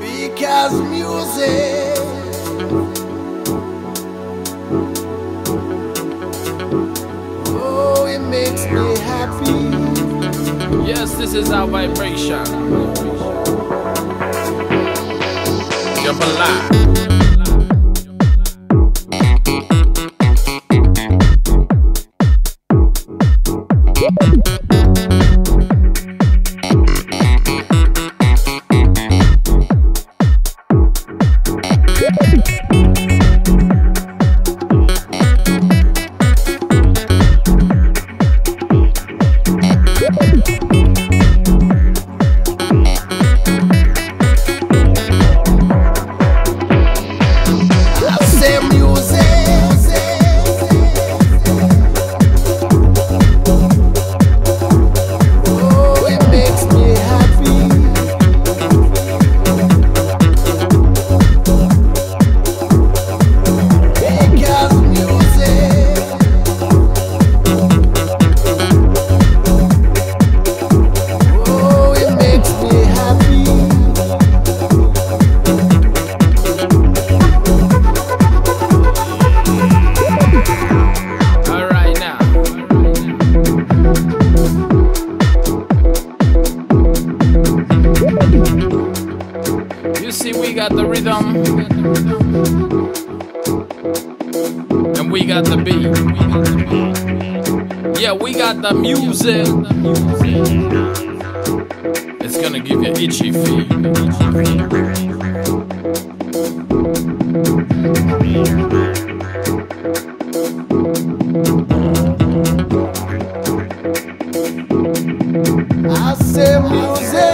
Because music Oh, it makes me happy Yes, this is our vibration. Jump alive. Got the rhythm, and we got the beat. Yeah, we got the music. It's gonna give you itchy feet. I say music